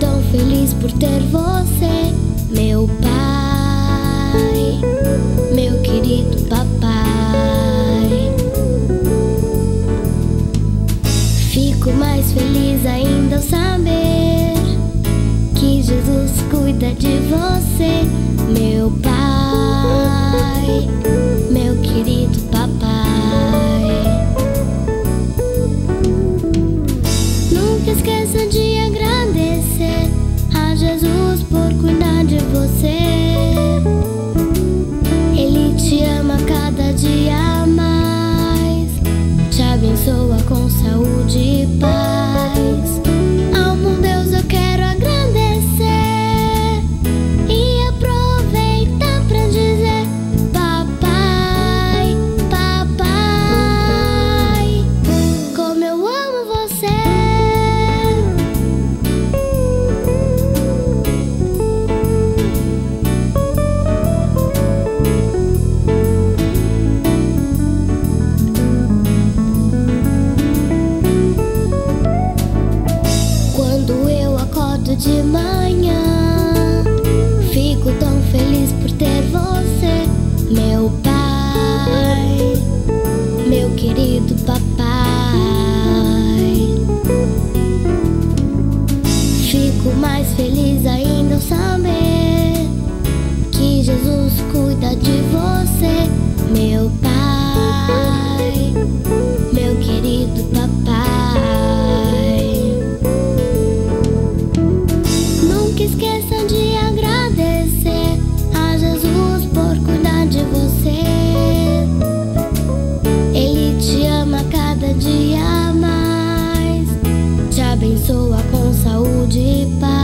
tão feliz por ter você, meu pai, meu querido papai. Fico mais feliz ainda ao saber que Jesus cuida de você, meu pai. de manhã. Fico tão feliz por ter você, meu pai, meu querido papai. Fico mais feliz ainda ao saber que Jesus abençoa com saúde e paz.